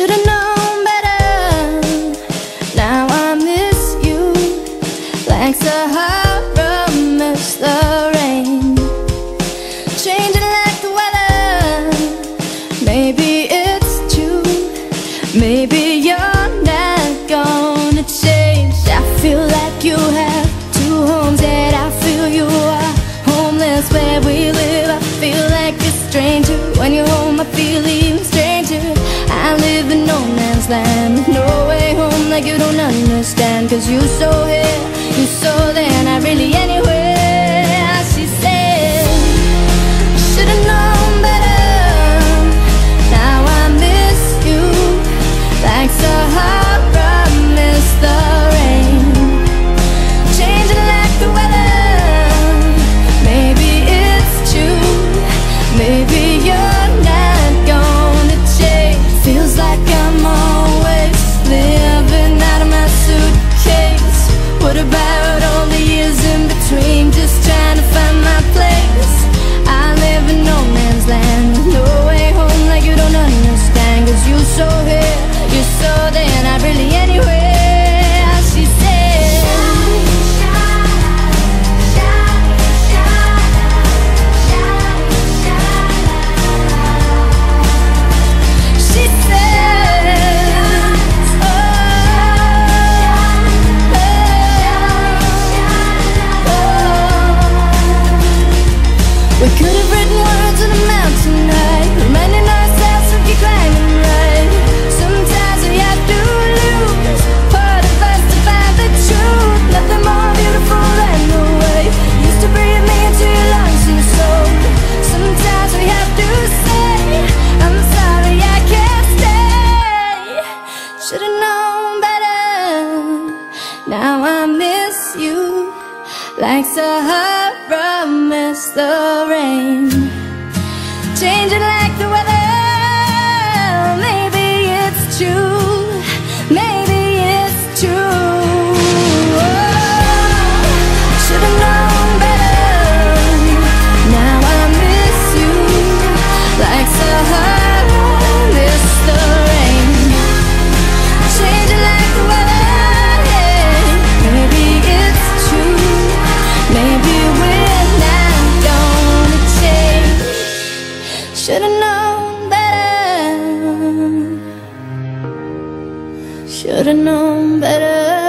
should've known better. Now I miss you Like Sahara miss the rain. Changing like the weather. Maybe it's true. Maybe you're not gonna change. I feel like you have two homes That I feel you are Homeless where we live. I feel like a stranger. When you're home I feel no way home, like you don't understand. Cause you so here, you so between? Just trying to find my place. I miss you like Sahara miss the rain. Changing Should've known better. Should've known better.